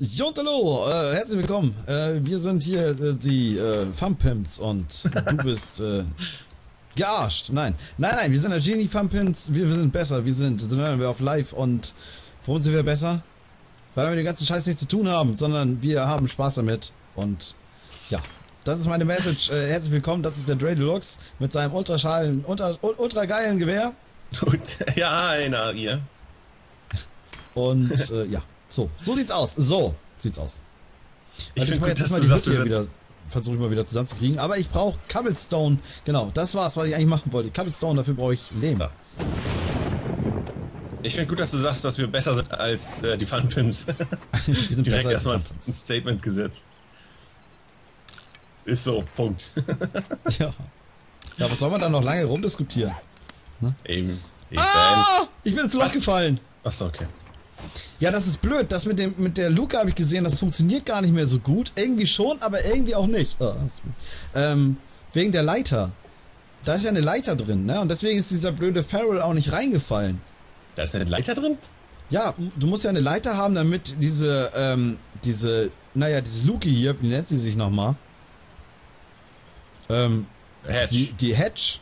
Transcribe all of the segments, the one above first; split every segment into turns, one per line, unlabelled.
Jontalo, äh, herzlich willkommen. Äh, wir sind hier äh, die äh, Fumpimps und du bist äh, gearscht. Nein, nein, nein, wir sind der Genie Fumpimps. Wir, wir sind besser. Wir sind, sind wir auf Live und warum sind wir besser? Weil wir den ganzen Scheiß nichts zu tun haben, sondern wir haben Spaß damit und ja. Das ist meine Message. Äh, herzlich willkommen. Das ist der Dre Deluxe mit seinem ultraschalen, ultra, ultra geilen Gewehr.
ja, einer ihr.
Und äh, ja, so, so sieht's aus. So sieht's aus.
Ich
Also
finde gut, dass
mal
du sagst, wir
wieder versuche ich mal wieder zusammenzukriegen. Aber ich brauche Cobblestone. Genau, das war's, was ich eigentlich machen wollte. Cobblestone, dafür brauche ich Lehm.
Ja. ich finde gut, dass du sagst, dass wir besser sind als äh, die Funpimps.
Wir sind
Direkt
besser als
erstmal
die
ein Statement gesetzt. Ist so, Punkt.
Ja. Ja, was soll man da noch lange rumdiskutieren?
Eben. Ich
Ah! Ich bin ins Loch gefallen.
Achso, okay.
Ja, das ist blöd. Das mit dem mit der Luke habe ich gesehen, das funktioniert gar nicht mehr so gut. Irgendwie schon, aber irgendwie auch nicht. Oh, ähm, wegen der Leiter. Da ist ja eine Leiter drin, ne? Und deswegen ist dieser blöde Farrell auch nicht reingefallen.
Da ist eine Leiter drin?
Ja, du musst ja eine Leiter haben, damit diese, ähm, diese, naja, diese Luke hier, wie nennt sie sich nochmal? Ähm,
Hedge.
die, die Hedge,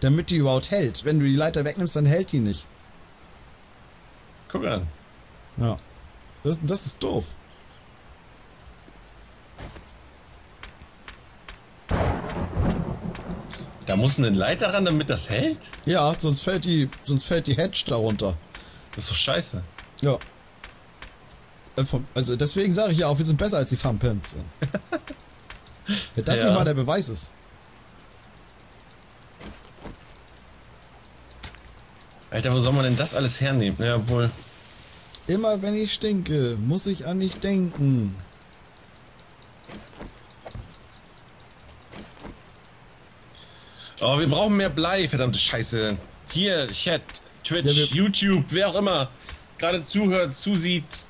damit die überhaupt hält. Wenn du die Leiter wegnimmst, dann hält die nicht.
Guck an.
Ja. Das, das ist doof.
Da muss eine Leiter ran, damit das hält?
Ja, sonst fällt die, sonst fällt die Hedge darunter.
Das ist doch scheiße.
Ja. Äh, Also deswegen sage ich ja auch, wir sind besser als die Farmpimps. Wenn das
Ja.
nicht mal der Beweis ist.
Alter, wo soll man denn das alles hernehmen? Ja, obwohl.
Immer wenn ich stinke, muss ich an dich denken.
Oh, wir brauchen mehr Blei, verdammte Scheiße. Hier, Chat, Twitch,
Ja,
YouTube, wer auch immer gerade zuhört, zusieht.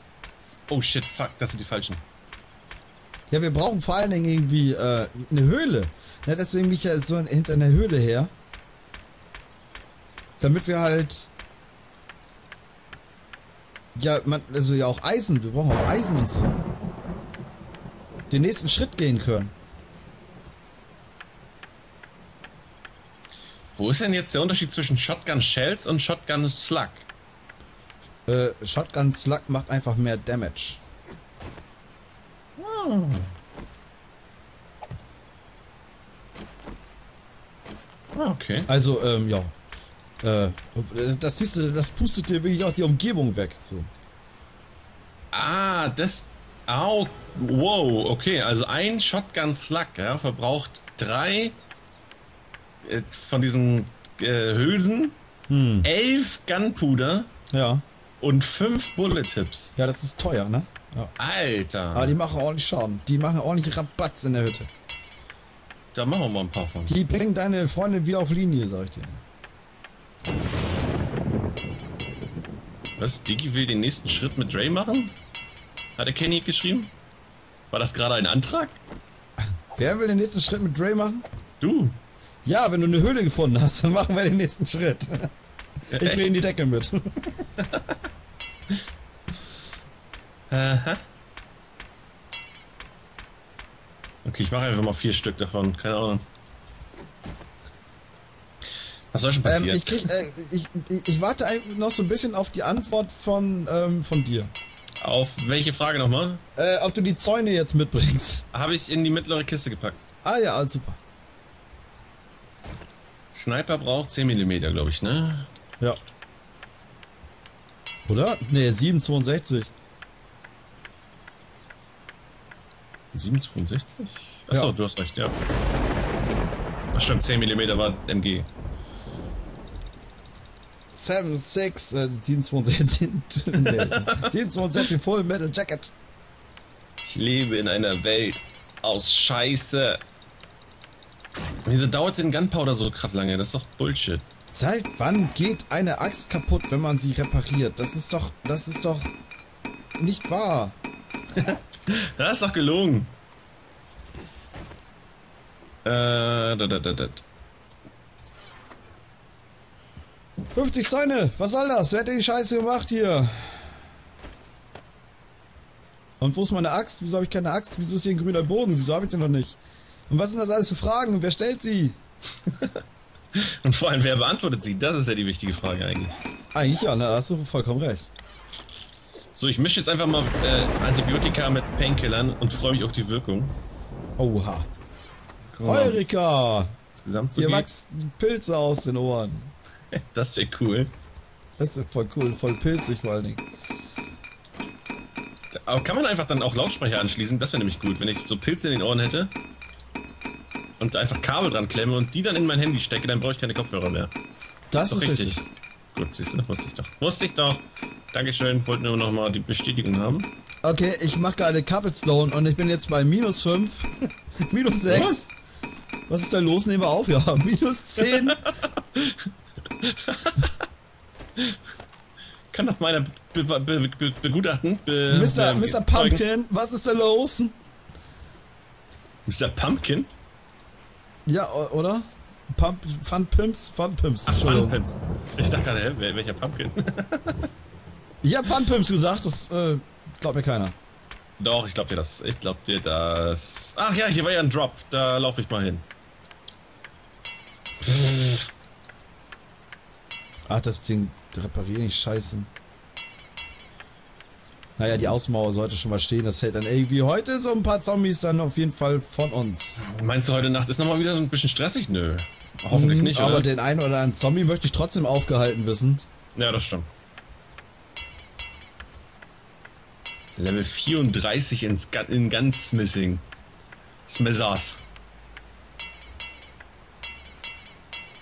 Oh shit, fuck, das sind die falschen.
Ja, wir brauchen vor allen Dingen irgendwie äh, eine Höhle. Ja, deswegen bin ich ja so hinter einer Höhle her. Damit wir halt. Ja, man, also ja auch Eisen, wir brauchen auch Eisen und so. Den nächsten Schritt gehen können.
Wo ist denn jetzt der Unterschied zwischen Shotgun Shells und Shotgun Slug?
Äh, Shotgun Slug macht einfach mehr Damage.
Ah, okay.
Also, ähm, ja. Äh, das siehst du, das pustet dir wirklich auch die Umgebung weg. So.
Ah, das. Au. Wow, okay. Also ein Shotgun Slug ja, verbraucht drei äh, von diesen äh, Hülsen,
Hm.
elf Gunpuder
Ja.
und fünf Bullet Tips.
Ja, das ist teuer, ne? Ja.
Alter.
Aber die machen ordentlich Schaden. Die machen ordentlich Rabatz in der Hütte.
da machen wir mal ein paar von.
Die bringen deine Freundin wieder auf Linie, sag ich dir.
Was? Digi will den nächsten Schritt mit Dre machen? Hat der Kenny geschrieben? War das gerade ein Antrag?
Wer will den nächsten Schritt mit Dre machen?
Du.
Ja, wenn du eine Höhle gefunden hast, dann machen wir den nächsten Schritt. Ich
Echt?
bringe die Decke mit.
Aha. Okay, ich mache einfach mal vier Stück davon. Keine Ahnung. Was soll schon
Ähm,
passieren?
ich, krieg, äh, ich, ich, ich warte eigentlich noch so ein bisschen auf die Antwort von, ähm, von dir.
Auf welche Frage nochmal?
Äh, ob du die Zäune jetzt mitbringst.
Habe ich in die mittlere Kiste gepackt.
Ah ja, also super.
Sniper braucht 10 mm, glaube ich, ne?
Ja. Oder? Ne, 762.
762? Achso,
Ja.
du hast recht, ja. Ach stimmt, 10 mm war MG.
7, 6, äh, 762. nee, 762 Full Metal Jacket.
Ich lebe in einer Welt aus Scheiße. Wieso dauert denn Gunpowder so krass lange? Das ist doch Bullshit.
Seit wann geht eine Axt kaputt, wenn man sie repariert? Das ist doch, das ist doch nicht wahr.
Das ist doch gelogen. Äh, da, da, da, da.
50 Zäune! Was soll das? Wer hat denn die Scheiße gemacht hier? Und wo ist meine Axt? Wieso habe ich keine Axt? Wieso ist hier ein grüner Bogen? Wieso habe ich den noch nicht? Und was sind das alles für Fragen? Und wer stellt sie?
Und vor allem, wer beantwortet sie? Das ist ja die wichtige Frage eigentlich.
Eigentlich ja, ne? Da hast du vollkommen recht.
So, ich mische jetzt einfach mal äh, Antibiotika mit Painkillern und freue mich auf die Wirkung.
Oha. Eureka!
Insgesamt so
Hier
geht.
wachsen Pilze aus den Ohren.
Das wäre cool.
Das ist voll cool, voll pilzig vor allen Dingen.
Aber kann man einfach dann auch Lautsprecher anschließen? Das wäre nämlich gut, wenn ich so Pilze in den Ohren hätte und einfach Kabel dran klemme und die dann in mein Handy stecke, dann brauche ich keine Kopfhörer mehr.
Das
Doch
ist richtig.
Gut, siehst du, wusste ich doch. Wusste ich doch. Dankeschön, wollte nur noch mal die Bestätigung haben.
Okay, ich mache gerade Cobblestone und ich bin jetzt bei minus 5, minus 6.
Was?
Was ist da los? Nehmen wir auf, ja. Minus 10.
Kann das meiner be be be be begutachten? Be
Mr.
ähm,
Mr.
zeugen?
Pumpkin, was ist da los?
Mr. Pumpkin?
Ja, oder? Pump, Fun Pimps, Fun Pimps.
Ach,
Entschuldigung.
Funpimps. Ich dachte gerade, hä, welcher Pumpkin?
Ich hab Fun Pimps gesagt, das äh, glaubt mir keiner.
Doch, ich glaub dir das. Ich glaub dir das. Ach ja, hier war ja ein Drop. Da laufe ich mal hin.
Ach, das Ding reparieren ich scheiße. Naja, die Außenmauer sollte schon mal stehen. Das hält dann irgendwie heute so ein paar Zombies dann auf jeden Fall von uns.
Meinst du, heute Nacht ist nochmal wieder so ein bisschen stressig? Nö. Hoffentlich nicht,
Mhm, Aber
oder?
den einen oder anderen Zombie möchte ich trotzdem aufgehalten wissen.
Ja, das stimmt. Level 34 ins, Gu- in Gunsmithing. Smithers.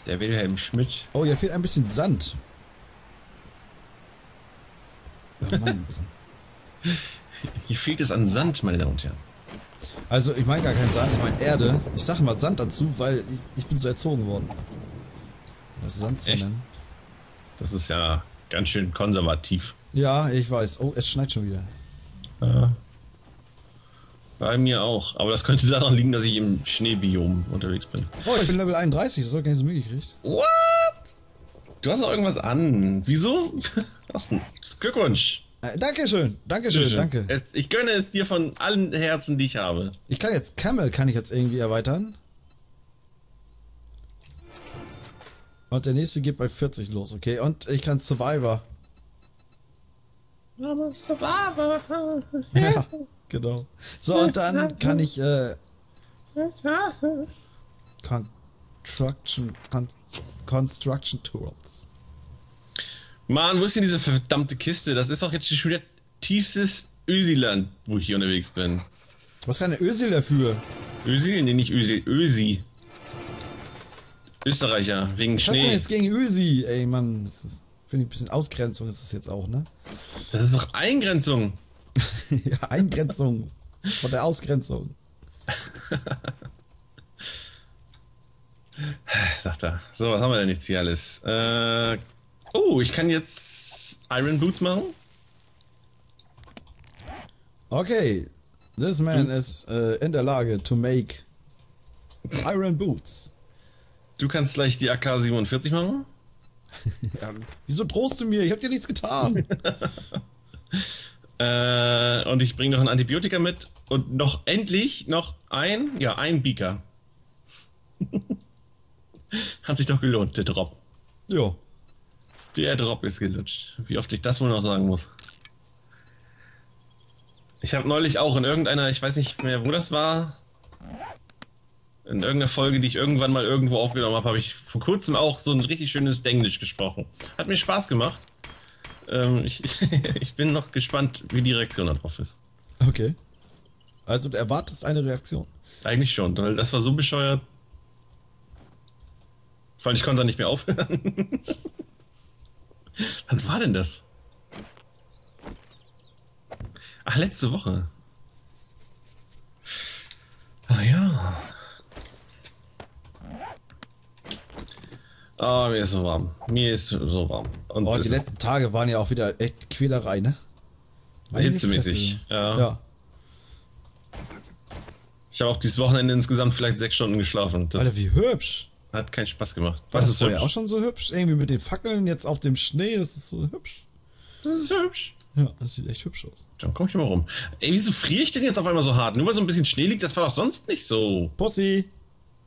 Der Wilhelm Schmidt.
Oh, hier fehlt ein bisschen Sand. Ja, Mann, ein bisschen.
Hier fehlt es an Sand, meine Damen und Herren.
Also, ich meine gar keinen Sand, ich meine Erde. Ich sage mal Sand dazu, weil ich, ich bin so erzogen worden. Das Sand zu
Echt?
nennen.
Das ist ja ganz schön konservativ.
Ja, ich weiß. Oh, es schneit schon wieder.
Ja. Bei mir auch. Aber das könnte daran liegen, dass ich im Schneebiom unterwegs bin.
Oh, ich bin Level 31, das habe ich gar nicht so mitgekriegt.
What? Du hast doch irgendwas an. Wieso? Ach, Glückwunsch.
Äh, Dankeschön, Dankeschön,
Bitteschön.
danke.
Es, ich gönne es dir von allen Herzen, die ich habe.
Ich kann jetzt Camel, kann ich jetzt irgendwie erweitern. Und der nächste geht bei 40 los, okay? Und ich kann Survivor.
Aber Survivor.
Ja, genau. So, und dann kann ich, äh, Construction, Con Construction Tools.
Mann, wo ist denn diese verdammte Kiste? Das ist doch jetzt schon wieder tiefstes Ösiland, wo ich hier unterwegs bin.
Was kann der Ösil dafür?
Ösi? Nee, nicht Ösi. Ösi. Österreicher, wegen
Was hast du denn
Schnee.
jetzt gegen Ösi? Ey, Mann, das ist, finde ich, ein bisschen Ausgrenzung ist das jetzt auch, ne?
Das ist doch Eingrenzung.
ja, Eingrenzung von der Ausgrenzung.
Sagt er. So, was haben wir denn jetzt hier alles? Äh, oh, ich kann jetzt Iron Boots machen.
Okay, this man is äh, in der Lage to make Iron Boots.
Du kannst gleich die AK-47 machen.
Ja, wieso drohst du mir? Ich hab dir nichts getan.
Äh, und ich bringe noch ein Antibiotika mit und noch endlich noch ein, ja, ein Beaker. Hat sich doch gelohnt, der Drop.
jo.
Der Drop ist gelutscht. Wie oft ich das wohl noch sagen muss. Ich habe neulich auch in irgendeiner, ich weiß nicht mehr, wo das war, in irgendeiner Folge, die ich irgendwann mal irgendwo aufgenommen habe, habe ich vor kurzem auch so ein richtig schönes Englisch gesprochen. Hat mir Spaß gemacht. Ähm, ich, ich bin noch gespannt, wie die Reaktion darauf ist.
Okay. Also du erwartest eine Reaktion.
Eigentlich schon, weil das war so bescheuert. Vor allem, ich konnte da nicht mehr aufhören. Wann war denn das? Ach, letzte Woche. Ah, mir ist so warm. Mir ist so warm. Und
Oh, die
ist
letzten Tage waren ja auch wieder echt Quälerei, ne?
Hitzemäßig. Ja.
Ja.
Ich habe auch dieses Wochenende insgesamt vielleicht sechs Stunden geschlafen. Das
Alter, wie hübsch.
Hat keinen Spaß gemacht.
War das vorher auch schon so hübsch? Irgendwie mit den Fackeln jetzt auf dem Schnee, das ist so hübsch.
Das ist hübsch.
Ja, das sieht echt hübsch aus.
Dann komm ich mal rum. Ey, wieso friere ich denn jetzt auf einmal so hart? Nur weil so ein bisschen Schnee liegt, das war doch sonst nicht so.
Pussy.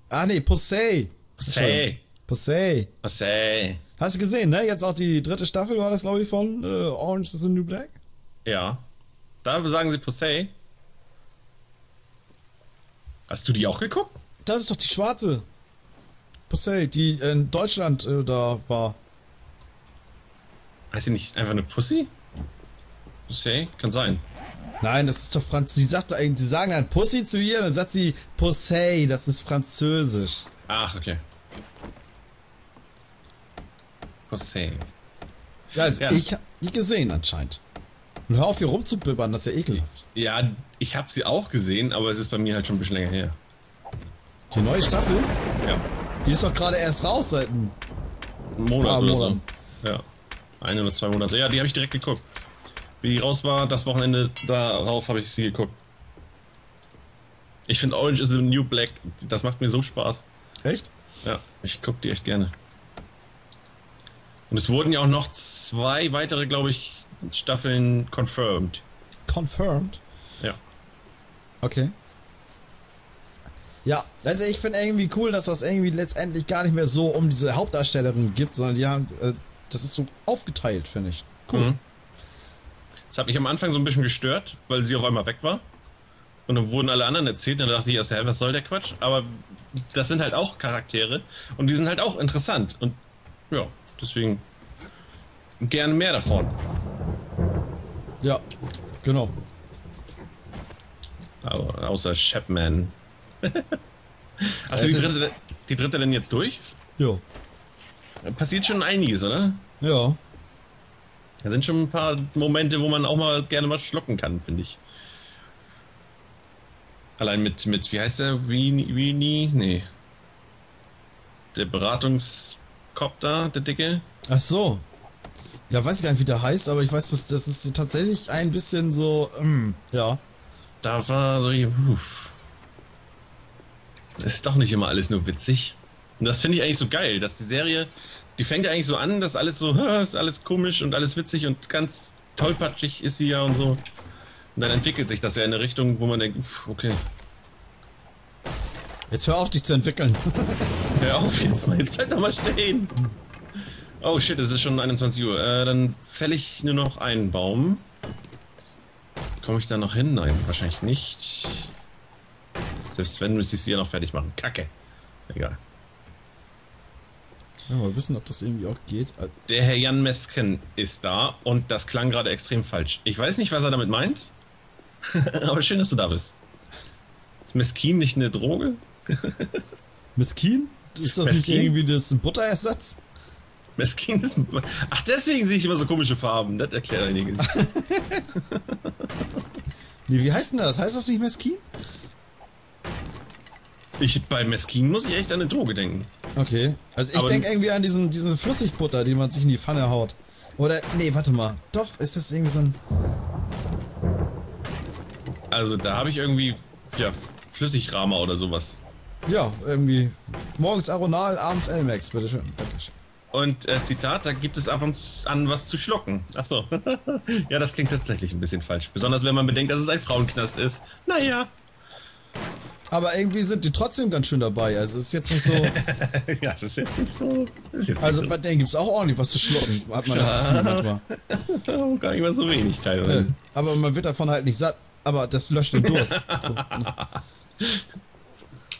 Ah, nee, Pussy.
Pussy.
Pussy.
Pussy.
Hast du gesehen, ne? Jetzt auch die dritte Staffel war das, glaube ich, von äh, Orange is the New Black?
Ja. Da sagen sie Pussy. Hast du die auch geguckt?
Das ist doch die schwarze. Pussy, die in Deutschland äh, da war.
Heißt sie nicht einfach eine Pussy? Pussy? Kann sein.
Nein, das ist doch Franz. Sie sagt sie sagen dann Pussy zu ihr, dann sagt sie Pussy, das ist Französisch.
Ach, okay. Pussy.
Ja, also
Ja.
ich hab die gesehen anscheinend. Und hör auf hier rumzubibbern, das ist ja ekelhaft.
Ja, ich habe sie auch gesehen, aber es ist bei mir halt schon ein bisschen länger her.
Die neue Staffel,
Ja.
die ist doch gerade erst raus seit einem
Ein Monat oder so. Ja. Ein oder zwei Monate. Ja, die habe ich direkt geguckt. Wie die raus war, das Wochenende darauf habe ich sie geguckt. Ich finde Orange is the New Black, das macht mir so Spaß.
Echt?
Ja, ich gucke die echt gerne. Und es wurden ja auch noch zwei weitere, glaube ich, Staffeln confirmed.
Confirmed.
Ja.
Okay. Ja, also ich finde irgendwie cool, dass das irgendwie letztendlich gar nicht mehr so um diese Hauptdarstellerin gibt, sondern die haben, äh, das ist so aufgeteilt, finde ich. Cool.
Mhm. Das hat mich am Anfang so ein bisschen gestört, weil sie auf einmal weg war. Und dann wurden alle anderen erzählt. Und dann dachte ich erst, hä, was soll der Quatsch? Aber das sind halt auch Charaktere. Und die sind halt auch interessant. Und ja, deswegen gern mehr davon.
Ja, genau.
Aber außer Chapman. Hast du die dritte, die dritte denn jetzt durch?
Ja.
Passiert schon einiges, oder?
Ja.
Da sind schon ein paar Momente, wo man auch mal gerne mal schlucken kann, finde ich. Allein mit, mit, wie heißt der? Weenie? Nee. Der Beratungskopf da, der Dicke?
Ach so. Ja, weiß ich gar nicht, wie der heißt, aber ich weiß, was, das ist tatsächlich ein bisschen so, ähm, ja.
Da war so, uff. Ist doch nicht immer alles nur witzig. Und das finde ich eigentlich so geil, dass die Serie, die fängt ja eigentlich so an, dass alles so, "Ha, ist alles komisch und alles witzig und ganz tollpatschig ist sie ja und so. Und dann entwickelt sich das ja in eine Richtung, wo man denkt, uff, okay,
Jetzt hör auf, dich zu entwickeln.
Hör auf jetzt mal, jetzt bleib doch mal stehen. Oh shit, es ist schon 21 Uhr. Äh, dann fäll ich nur noch einen Baum. Komme ich da noch hin? Nein, wahrscheinlich nicht. Selbst wenn, müsste ich sie ja noch fertig machen. Kacke. Egal.
Ja, mal wissen, ob das irgendwie auch geht. Äh,
Der Herr Jan Mesken ist da und das klang gerade extrem falsch. Ich weiß nicht, was er damit meint. Aber schön, dass du da bist. Ist Meskin nicht eine Droge?
Miskin? Ist das
Meskin?
nicht irgendwie das Butterersatz?
Meskin ist. Ach, deswegen sehe ich immer so komische Farben. Das erklärt einiges.
Nee, wie heißt denn das? Heißt das nicht Meskin?
Ich, bei Meskin muss ich echt an eine Droge denken.
Okay. Also ich denke irgendwie an diesen, diesen Flüssigbutter, die man sich in die Pfanne haut. Oder, nee, warte mal. Doch, ist das irgendwie so ein...
Also da habe ich irgendwie, ja, Flüssigrama oder sowas.
Ja, irgendwie... Morgens Aronal, abends Elmex, bitteschön. Dankeschön.
Und äh, Zitat, da gibt es ab und an was zu schlucken. Ach so. ja, das klingt tatsächlich ein bisschen falsch. Besonders wenn man bedenkt, dass es ein Frauenknast ist. Naja.
Aber irgendwie sind die trotzdem ganz schön dabei. Also es ist jetzt nicht so...
ja, das ist jetzt nicht so. Jetzt
Also
nicht
bei denen gibt's auch ordentlich was zu schlucken, hat man das Gefühl manchmal.
so, gar nicht mal so wenig teilweise.
Aber man wird davon halt nicht satt. Aber das löscht den Durst. So.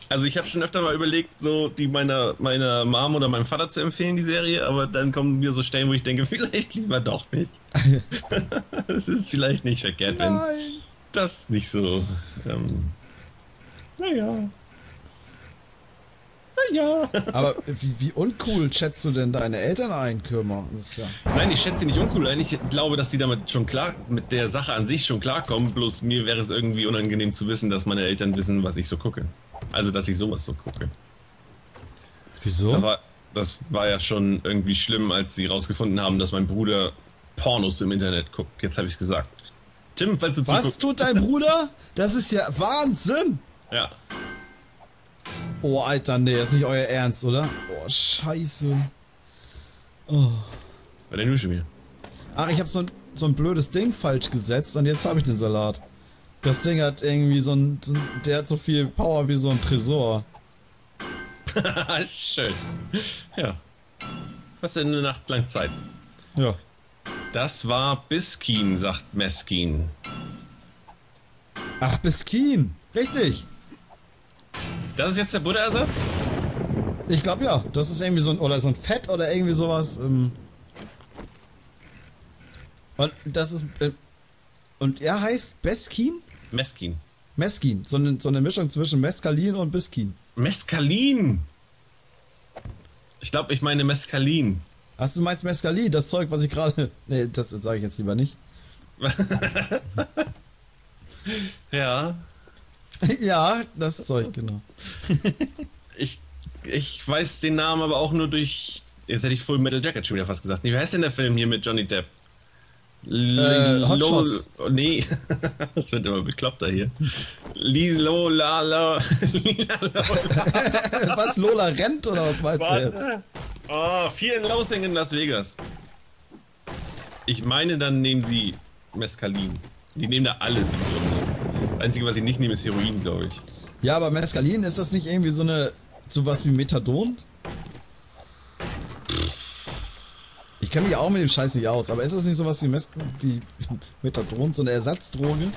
Also ich habe schon öfter mal überlegt, so die meiner, meiner Mom oder meinem Vater zu empfehlen, die Serie, aber dann kommen mir so Stellen, wo ich denke, vielleicht lieber doch nicht. Es ist vielleicht nicht verkehrt, wenn
Nein.
das nicht so. Ähm, naja. Naja.
Aber wie, wie uncool schätzt du denn deine Eltern ein, Kürmer? Ja...
Nein, ich schätze sie nicht uncool ein. Ich glaube, dass die damit schon klar, mit der Sache an sich schon klarkommen. Bloß mir wäre es irgendwie unangenehm zu wissen, dass meine Eltern wissen, was ich so gucke. Also, dass ich sowas so gucke.
Wieso?
Das war, das war ja schon irgendwie schlimm, als sie rausgefunden haben, dass mein Bruder Pornos im Internet guckt. Jetzt habe ich es gesagt. Tim, falls du
Was
zuguckst.
tut dein Bruder? Das ist ja Wahnsinn!
Ja.
Oh, Alter, nee, das ist nicht euer Ernst, oder? Oh, scheiße. Oh.
Bei der Nusche mir.
Ach, ich habe so ein, so ein blödes Ding falsch gesetzt und jetzt habe ich den Salat. Das Ding hat irgendwie so ein, Der hat so viel Power wie so ein Tresor.
Schön. Ja. Was denn eine Nacht lang Zeit?
Ja.
Das war Biskin, sagt Meskin.
Ach, Biskin. Richtig.
Das ist jetzt der Butterersatz?
Ich glaube ja. Das ist irgendwie so ein. Oder so ein Fett oder irgendwie sowas. Ähm. Und das ist. Äh, und er heißt Beskin?
Meskin.
Meskin. So eine, so eine Mischung zwischen Mescalin und Biskin.
Mescalin! Ich glaube, ich meine Mescalin.
Hast du meinst Mescalin? Das Zeug, was ich gerade. Nee, das sage ich jetzt lieber nicht.
ja.
ja, das Zeug, genau.
ich, ich weiß den Namen aber auch nur durch. Jetzt hätte ich Full Metal Jacket schon wieder fast gesagt. Nee, wie heißt denn der Film hier mit Johnny Depp?
Äh, Hot Shots.
Oh, nee, das wird immer bekloppter hier. Lilo, Lala.
was, Lola rennt oder was meinst du jetzt?
Oh, Fear and Loathing in Las Vegas. Ich meine, dann nehmen sie Mescalin. Die nehmen da alles im Grunde. Das Einzige, was sie nicht nehmen, ist Heroin, glaube ich.
Ja, aber Mescalin, ist das nicht irgendwie so eine. sowas wie Methadon? Ich kenne mich auch mit dem Scheiß nicht aus, aber ist das nicht sowas wie, Mes wie Methadon, so eine Ersatzdroge,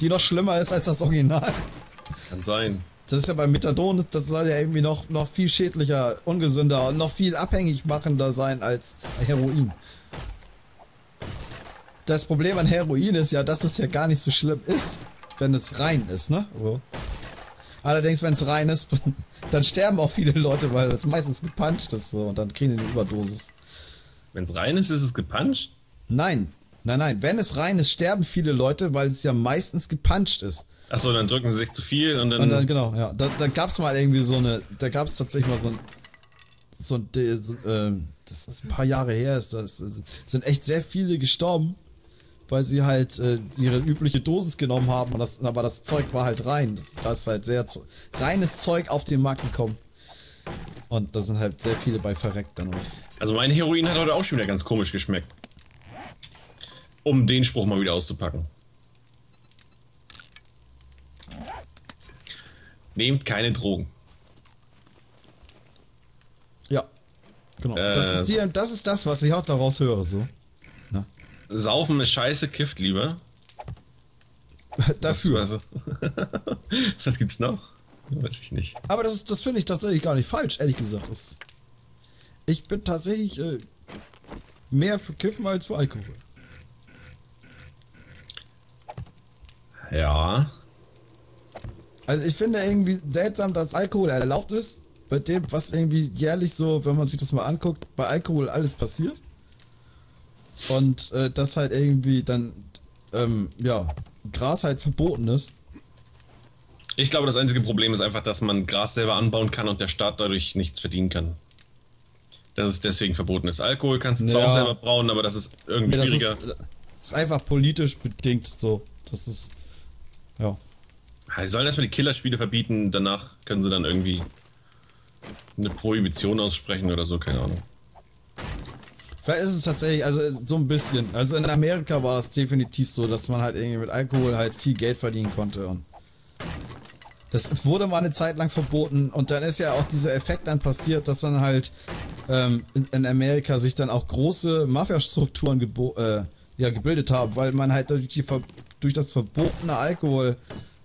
die noch schlimmer ist als das Original?
Kann sein.
Das ist ja bei Methadon, das soll ja irgendwie noch, noch viel schädlicher, ungesünder und noch viel abhängig machender sein als Heroin. Das Problem an Heroin ist ja, dass es ja gar nicht so schlimm ist, wenn es rein ist, ne? So. Allerdings, wenn es rein ist, dann sterben auch viele Leute, weil es meistens gepuncht ist so und dann kriegen die eine Überdosis.
Wenn es rein ist, ist es gepuncht?
Nein. Nein, nein. Wenn es rein ist, sterben viele Leute, weil es ja meistens gepuncht ist.
Achso, dann drücken sie sich zu viel und dann.
Und dann genau, ja. Da, da gab es mal irgendwie so eine. Da gab es tatsächlich mal so ein. So ein. So, äh, das ist ein paar Jahre her, ist das. Sind echt sehr viele gestorben, weil sie halt äh, ihre übliche Dosis genommen haben. Und das, aber das Zeug war halt rein. Das, da ist halt sehr reines Zeug auf den Markt gekommen. Und da sind halt sehr viele bei verreckt dann. Auch.
Also mein Heroin hat heute auch schon wieder ganz komisch geschmeckt. Um den Spruch mal wieder auszupacken. Nehmt keine Drogen.
Ja. Genau. Äh, das, ist die, das ist das, was ich auch daraus höre, so.
Na? Saufen ist scheiße, Kift lieber.
Dafür.
Was, was, was gibt's noch? Weiß ich nicht.
Aber das, das finde ich tatsächlich gar nicht falsch, ehrlich gesagt. Das, ich bin tatsächlich äh, mehr für Kiffen als für Alkohol.
Ja.
Also ich finde irgendwie seltsam, dass Alkohol erlaubt ist. Bei dem, was irgendwie jährlich so, wenn man sich das mal anguckt, bei Alkohol alles passiert. Und äh, das halt irgendwie dann, ähm, ja, Gras halt verboten ist.
Ich glaube, das einzige Problem ist einfach, dass man Gras selber anbauen kann und der Staat dadurch nichts verdienen kann. Dass es deswegen verboten ist. Alkohol kannst du zwar auch selber brauen, aber das ist irgendwie schwieriger.
Das ist, das ist, einfach politisch bedingt so. Das ist. Ja.
Sie sollen erstmal die Killerspiele verbieten, danach können sie dann irgendwie eine Prohibition aussprechen oder so, keine Ahnung.
Vielleicht ist es tatsächlich, also so ein bisschen. Also in Amerika war das definitiv so, dass man halt irgendwie mit Alkohol halt viel Geld verdienen konnte und das wurde mal eine Zeit lang verboten und dann ist ja auch dieser Effekt dann passiert, dass dann halt ähm, in, Amerika sich dann auch große Mafia-Strukturen äh, ja, gebildet haben, weil man halt durch, die, durch das verbotene Alkohol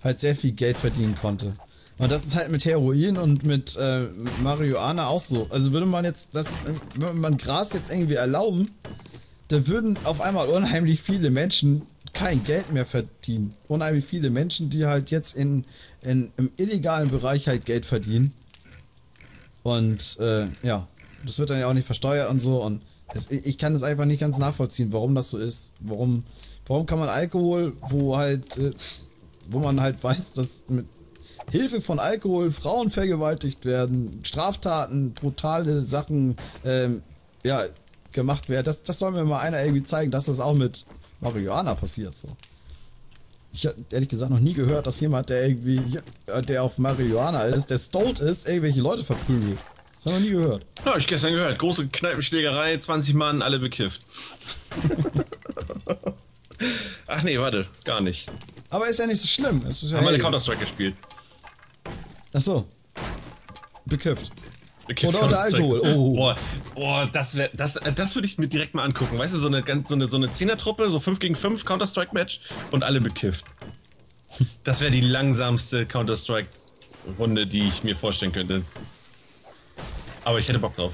halt sehr viel Geld verdienen konnte. Und das ist halt mit Heroin und mit äh, Marihuana auch so. Also würde man jetzt das, würde man Gras jetzt irgendwie erlauben, da würden auf einmal unheimlich viele Menschen kein Geld mehr verdienen. Unheimlich viele Menschen, die halt jetzt in, in, im illegalen Bereich halt Geld verdienen. Und äh, ja, das wird dann ja auch nicht versteuert und so. Und das, ich kann das einfach nicht ganz nachvollziehen, warum das so ist. Warum, warum kann man Alkohol, wo halt, äh, wo man halt weiß, dass mit Hilfe von Alkohol Frauen vergewaltigt werden, Straftaten, brutale Sachen, ähm, ja, gemacht werden. Das, das soll mir mal einer irgendwie zeigen, dass das auch mit Marihuana passiert so. ich habe ehrlich gesagt noch nie gehört, dass jemand, der irgendwie, äh, der auf Marihuana ist, der stoned ist, irgendwelche Leute verprügelt. Das habe ich noch nie gehört.
Ja, hab ich gestern gehört. Große Kneipenschlägerei, 20 Mann, alle bekifft. Ach nee, warte, gar nicht.
Aber ist ja nicht so schlimm. Es ist ja
Haben wir eine. Counter-Strike gespielt.
Ach so. Bekifft.
Bekifft
Oder unter. Alkohol. Oh.
Boah, boah, das das, das würde ich mir direkt mal angucken. Weißt du, so eine, so eine, so eine Zehner-Truppe, so 5 gegen 5 Counter-Strike-Match und alle bekifft. Das wäre die langsamste Counter-Strike-Runde, die ich mir vorstellen könnte. Aber ich hätte Bock drauf.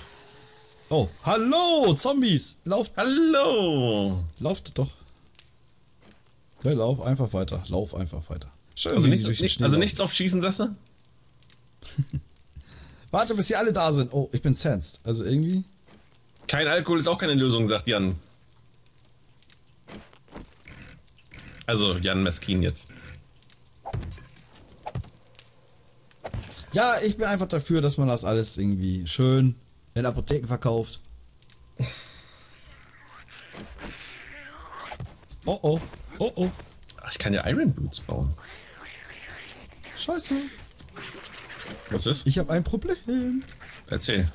Oh, hallo, Zombies! Lauft,
Hallo!
lauft doch. Ja, lauf einfach weiter. Lauf einfach weiter. Schön,
Also nicht, nicht, also nicht drauf schießen, sagst du?
Warte, bis sie alle da sind. Oh, ich bin sensed. Also irgendwie.
Kein Alkohol ist auch keine Lösung, sagt Jan. Also Jan Meskin jetzt.
Ja, ich bin einfach dafür, dass man das alles irgendwie schön in Apotheken verkauft. Oh oh. Oh oh.
Ach, ich kann ja Iron Boots bauen.
Scheiße.
Was ist?
Ich habe ein Problem.
Erzähl.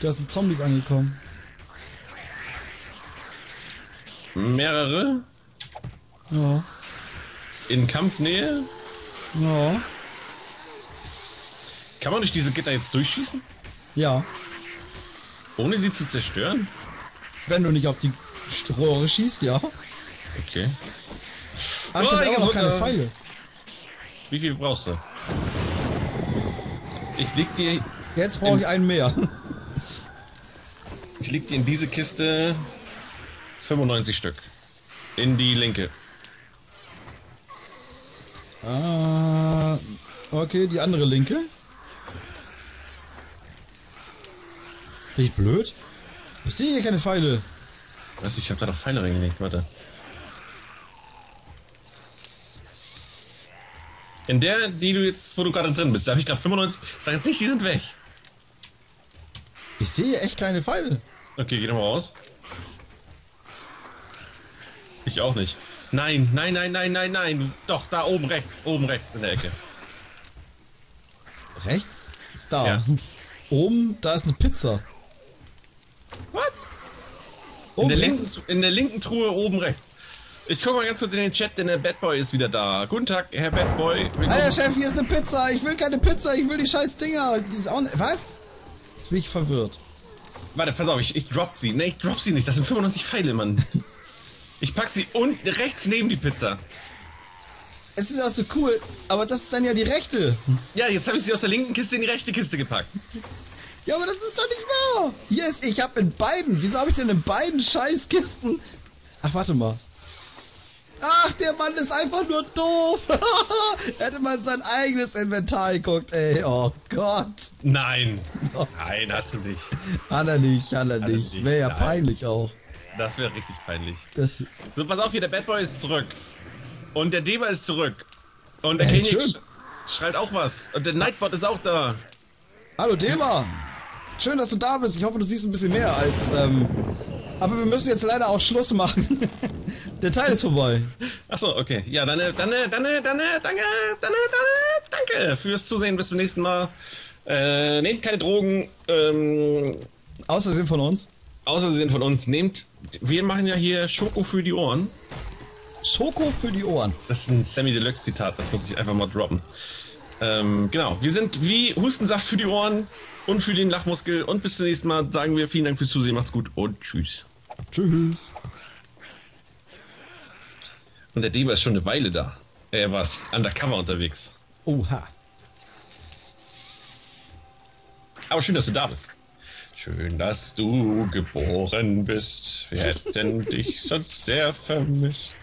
Da sind Zombies angekommen.
Mehrere
Ja.
in Kampfnähe.
Ja.
Kann man durch diese Gitter jetzt durchschießen?
Ja.
Ohne sie zu zerstören?
Wenn du nicht auf die Rohre schießt, ja.
Okay.
Aber ich
Oh,
habe noch
ist
keine
runter.
Pfeile.
Wie viel brauchst du? Ich leg dir,
Jetzt brauche ich einen mehr.
ich leg dir in diese Kiste 95 Stück. In die linke.
Ah, okay, die andere linke. Bin ich blöd? Ich sehe hier keine Pfeile.
Was? Ich hab da doch Pfeile reingelegt. Warte. In der, die du jetzt, wo du gerade drin bist, da habe ich gerade 95. Sag jetzt nicht, die sind weg.
Ich sehe echt keine Pfeile.
Okay, geh nochmal raus. Ich auch nicht. Nein, nein, nein, nein, nein, nein. Doch, da oben rechts. Oben rechts in der Ecke.
Rechts ist da.
Ja.
Oben, da ist eine Pizza.
What? In der, linken, in der linken Truhe oben rechts. Ich guck mal ganz kurz in den Chat, denn der Bad Boy ist wieder da. Guten Tag, Herr Bad Boy. Willkommen.
Alter Chef, hier ist eine Pizza. Ich will keine Pizza, ich will die scheiß Dinger. Die ist auch. Was? Jetzt bin ich verwirrt.
Warte, pass auf, ich, ich drop sie. Ne, ich drop sie nicht. Das sind 95 Pfeile, Mann. Ich pack sie unten rechts neben die Pizza.
Es ist auch so cool, aber das ist dann ja die rechte.
Ja, jetzt habe ich sie aus der linken Kiste in die rechte Kiste gepackt.
Ja, aber das ist doch nicht wahr. Hier ist, ich habe in beiden. Wieso habe ich denn in beiden Scheißkisten? Ach, warte mal. Ach, der Mann ist einfach nur doof. Hätte man in sein eigenes Inventar geguckt, ey. Oh Gott.
Nein. Nein, hast du nicht.
Hat er nicht, hat er nicht. Wäre ja
nein.
peinlich auch.
Das wäre richtig peinlich.
Das,
So, pass auf hier, der Bad Boy ist zurück. Und der Deber ist zurück. Und der
schön.
sch schreit auch was. Und der Nightbot ist auch da.
Hallo Dema. Schön, dass du da bist. Ich hoffe, du siehst ein bisschen mehr als. Ähm, aber wir müssen jetzt leider auch Schluss machen. Der Teil ist vorbei.
Achso, okay. Ja, dann, äh, dann, äh, dann, äh, dann, danke, dann, dann, danke fürs Zusehen. Bis zum nächsten Mal. Äh, nehmt keine Drogen. Ähm,
Außersehen von uns.
außersehen von uns. Nehmt. Wir machen ja hier Schoko für die Ohren.
Schoko für die Ohren.
Das ist ein Sammy Deluxe Zitat. Das muss ich einfach mal droppen. Ähm, genau. Wir sind wie Hustensaft für die Ohren und für den Lachmuskel. Und bis zum nächsten Mal sagen wir vielen Dank fürs Zusehen. Macht's gut und tschüss.
Tschüss.
Und der Deber ist schon eine Weile da. Er war undercover unterwegs.
Oha.
Aber schön, dass du da bist. Schön, dass du geboren bist. Wir hätten dich sonst sehr vermisst.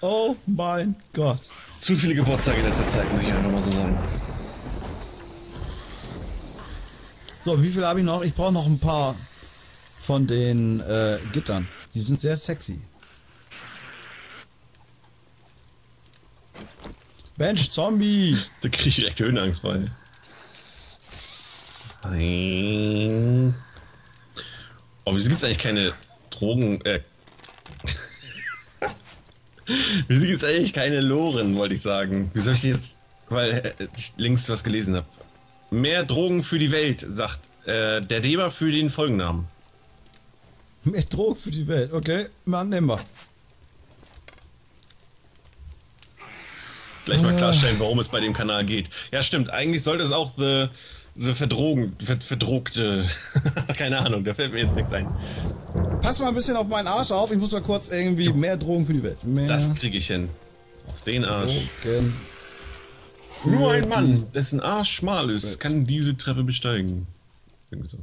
Oh mein Gott.
Zu viele Geburtstage in letzter Zeit, muss ich einfach mal so sagen.
So, wie viel habe ich noch? Ich brauche noch ein paar von den äh, Gittern. Die sind sehr sexy. Mensch, Zombie!
Da krieg ich direkt Höhenangst bei. Nein. Oh, wieso gibt's eigentlich keine Drogen, äh, Wieso gibt es eigentlich keine Loren, wollte ich sagen. Wie soll ich jetzt, weil ich links was gelesen habe. Mehr Drogen für die Welt, sagt äh, der Deber für den Folgennamen.
Mehr Drogen für die Welt, okay. Mann, nehmen wir.
Gleich mal klarstellen, worum es bei dem Kanal geht. Ja, stimmt. Eigentlich sollte es auch The, the Verdrogen, Verdruckte. Keine Ahnung, da fällt mir jetzt nichts ein.
Pass mal ein bisschen auf meinen Arsch auf. Ich muss mal kurz irgendwie mehr Drogen für die Welt. Mehr
Das kriege ich hin. Auf den Arsch.
Drogen.
Nur ein Mann, dessen Arsch schmal ist, kann diese Treppe besteigen. Irgendwie so.